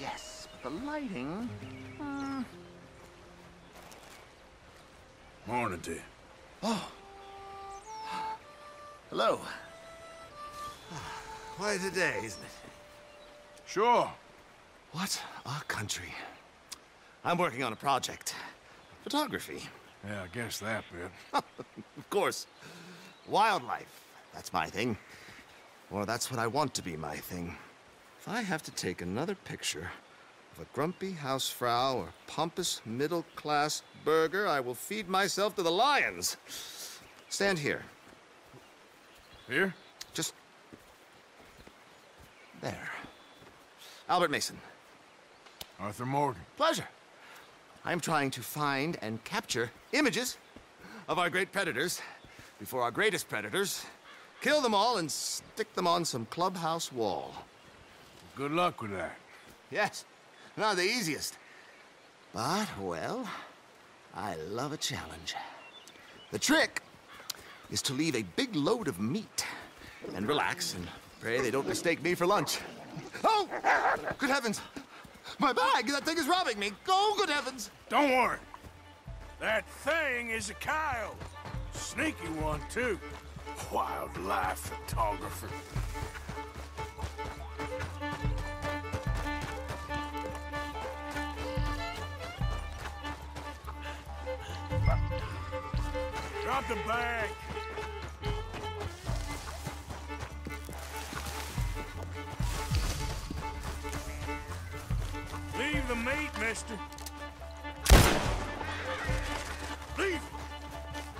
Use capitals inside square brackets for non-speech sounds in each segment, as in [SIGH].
yes, but the lighting... Hmm. Morning you. Oh. Hello. Quite a day, isn't it? Sure. What a country. I'm working on a project. Photography. Yeah, I guess that bit. [LAUGHS] of course. Wildlife. That's my thing. Or that's what I want to be my thing. I have to take another picture of a grumpy hausfrau or pompous middle-class burgher, I will feed myself to the lions. Stand here. Here? Just... there. Albert Mason. Arthur Morgan. Pleasure. I'm trying to find and capture images of our great predators before our greatest predators kill them all and stick them on some clubhouse wall. Good luck with that. Yes, not the easiest. But, well, I love a challenge. The trick is to leave a big load of meat and relax and pray they don't mistake me for lunch. Oh! Good heavens! My bag! That thing is robbing me! Oh, good heavens! Don't worry. That thing is a coyote. Sneaky one, too. Wildlife photographer. Drop the bag. Leave the meat, mister. Leave!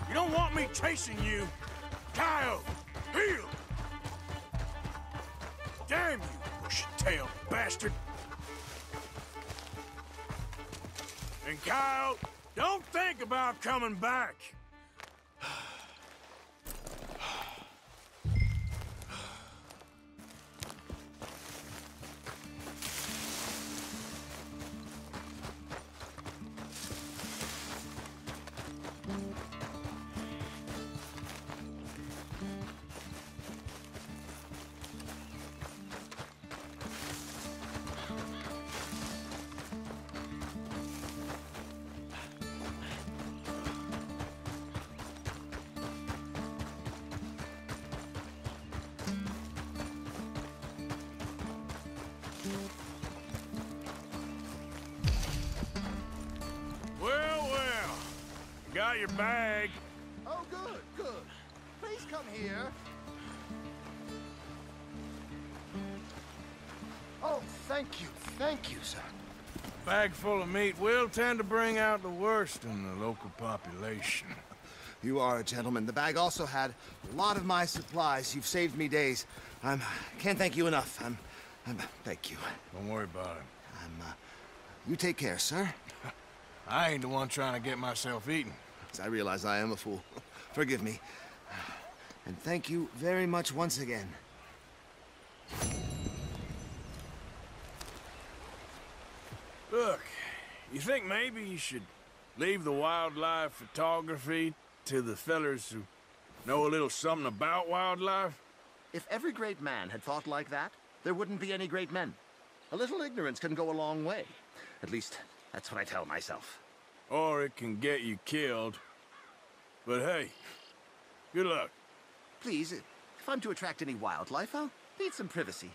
You don't want me chasing you. Kyle, heel! Damn you, bushy-tailed bastard! And Kyle, don't think about coming back. Got your bag. Oh, good, good. Please come here. Oh, thank you, thank you, sir. Bag full of meat will tend to bring out the worst in the local population. You are a gentleman. The bag also had a lot of my supplies. You've saved me days. I'm... can't thank you enough. I'm... I'm... thank you. Don't worry about it. I'm, uh... You take care, sir. [LAUGHS] I ain't the one trying to get myself eaten. I realize I am a fool. [LAUGHS] Forgive me. And thank you very much once again. Look, you think maybe you should leave the wildlife photography to the fellers who know a little something about wildlife? If every great man had thought like that, there wouldn't be any great men. A little ignorance can go a long way. At least, that's what I tell myself. Or it can get you killed. But hey, good luck. Please, if I'm to attract any wildlife, I'll need some privacy.